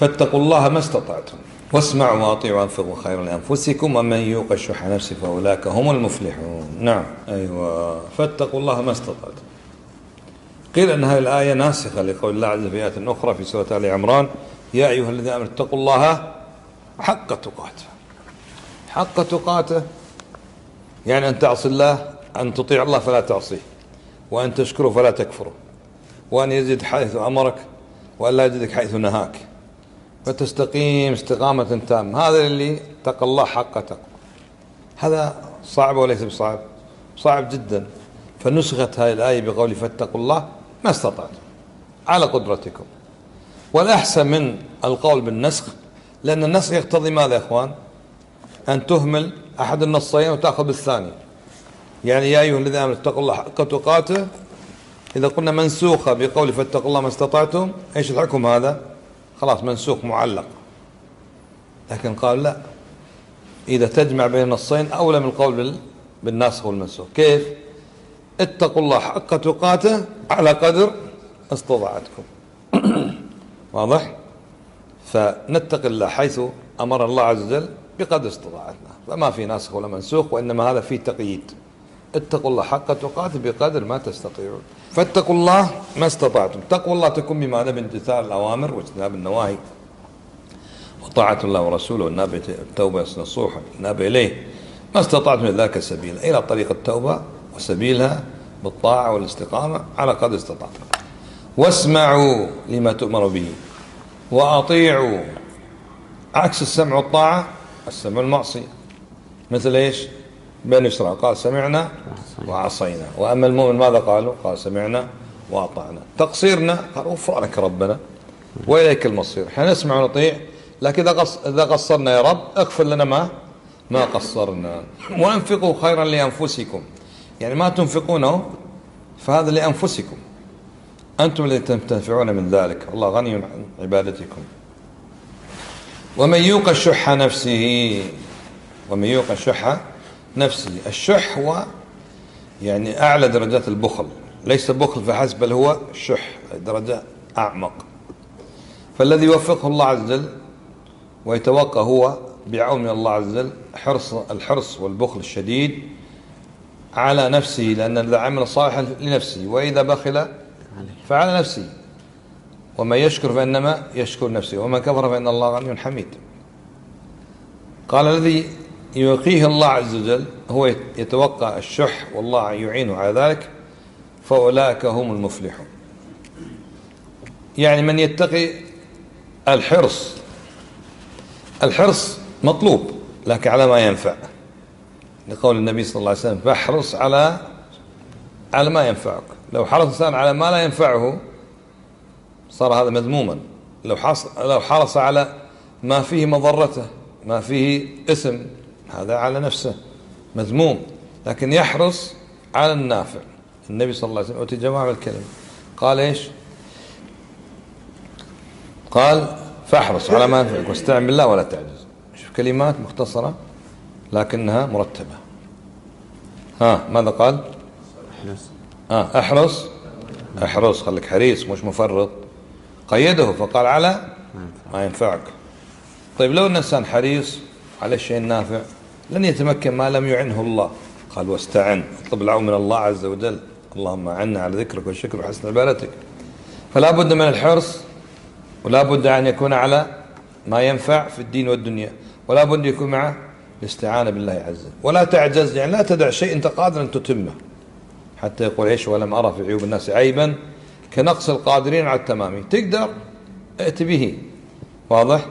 فاتقوا الله ما استطعتم. واسمعوا واطيعوا وأنفقوا خيرا لأنفسكم ومن يوق شح نفسه فأولئك هم المفلحون. نعم. أيوه. فاتقوا الله ما استطعتم. قيل أن هذه الآية ناسخة لقول الله عز وجل في آية أخرى في سورة آل عمران. يا أيها الذين آمنوا اتقوا الله حق تقاته. حق تقاته يعني أن تعصي الله أن تطيع الله فلا تعصيه وأن تشكره فلا تكفره وأن يزيد حيث أمرك وأن لا يجدك حيث نهاك. فتستقيم استقامة تامة. هذا اللي اتقى الله حق تقوى. هذا صعب وليس بصعب. صعب جدا. فنسخت هذه الآية بقول فاتقوا الله ما استطعتم. على قدرتكم. والأحسن من القول بالنسخ لأن النسخ يقتضي ماذا يا إخوان؟ أن تهمل أحد النصين وتأخذ بالثاني. يعني يا أيها الذين آمنوا اتقوا الله حق تقاته. إذا قلنا منسوخة بقول فاتقوا الله ما استطعتم إيش الحكم هذا؟ خلاص منسوخ معلق. لكن قال لا. إذا تجمع بين النصين أولى من القول بالناسخ والمنسوخ كيف؟ اتقوا الله حق تقاته على قدر استطاعتكم. واضح؟ فنتقي الله حيث أمر الله عز وجل بقدر استطاعتنا. فما في ناسخ ولا منسوخ وإنما هذا فيه تقييد. اتقوا الله حق تقاته بقدر ما تستطيعون. فاتقوا الله ما استطعتم. تقوى الله تكون بماذا بامتثال الأوامر واجتناب النواهي. وطاعة الله ورسوله والناب التوبة نصوح الناب إليه. ما استطعتم من ذاك سبيلا إلى طريق التوبة وسبيلها بالطاعة والاستقامة على قدر استطعتم. واسمعوا لما تؤمروا به. وأطيعوا. عكس السمع والطاعة السمع المعصية مثل إيش؟ بني إسرائيل. قال سمعنا وعصينا. وأما المؤمن ماذا قالوا؟ قال سمعنا وأطعنا. تقصيرنا؟ قال غفرانك ربنا. وإليك المصير. إحنا نسمع ونطيع. لكن إذا إذا قصرنا يا رب اغفر لنا ما ما قصرنا. وأنفقوا خيرا لأنفسكم. يعني ما تنفقونه فهذا لأنفسكم. أنتم الذين تنتفعون من ذلك. الله غني عن عبادتكم. ومن يوق شح نفسه. ومن يوق شح نفسه الشح هو يعني أعلى درجات البخل. ليس بخل فحسب بل هو شح درجة أعمق. فالذي يوفقه الله عز وجل ويتوقع هو بعون الله عز وجل حرص الحرص والبخل الشديد على نفسه لأن إذا عمل صالحا لنفسه وإذا بخل فعلى نفسه. ومن يشكر فإنما يشكر نفسه ومن كفر فإن الله غني حميد. قال الذي يوقيه الله عز وجل هو يتوقع الشح والله يعينه على ذلك فأولئك هم المفلحون. يعني من يتقي الحرص الحرص مطلوب لكن على ما ينفع. لقول النبي صلى الله عليه وسلم فاحرص على على ما ينفعك. لو حرص الإنسان على ما لا ينفعه صار هذا مذموما. لو حرص لو حرص على ما فيه مضرته ما فيه إثم هذا على نفسه مذموم لكن يحرص على النافع. النبي صلى الله عليه وسلم أوتي جواب الكلمة. قال إيش؟ قال فاحرص على ما ينفعك واستعن بالله ولا تعجز. شوف كلمات مختصرة لكنها مرتبة. ها ماذا قال؟ ها احرص. احرص خليك حريص مش مفرط. قيده فقال على ما ينفعك. طيب لو الانسان حريص على الشيء النافع لن يتمكن ما لم يعنه الله. قال واستعن اطلب العون من الله عز وجل. اللهم عنا على ذكرك والشكر وحسن عبادتك. فلا بد من الحرص ولا بد أن يكون على ما ينفع في الدين والدنيا ولا بد يكون معه الاستعانة بالله عز وجل. ولا تعجز يعني لا تدع شيء أنت قادر أن تتمه. حتى يقول إيش ولم أرى في عيوب الناس عيبا كنقص القادرين على التمام. تقدر ائت به. واضح؟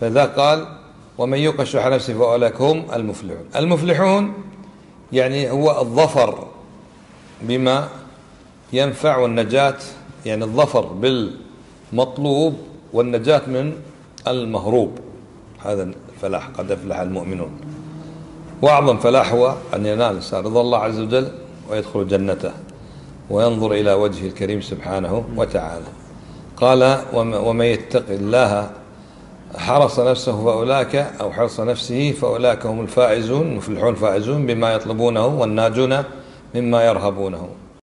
فذا قال ومن يوق شح نفسه فأولئك هم المفلحون. المفلحون يعني هو الظفر بما ينفع والنجاة يعني الظفر بالمطلوب والنجاة من المهروب. هذا الفلاح قد أفلح المؤمنون. وأعظم فلاح هو أن ينال الإنسان رضا الله عز وجل ويدخل جنته وينظر إلى وجهه الكريم سبحانه وتعالى. قال ومن يتق الله حرص نفسه فأولاك أو حرص نفسه فأولاك هم الفائزون المفلحون الفائزون بما يطلبونه والناجون مما يرهبونه.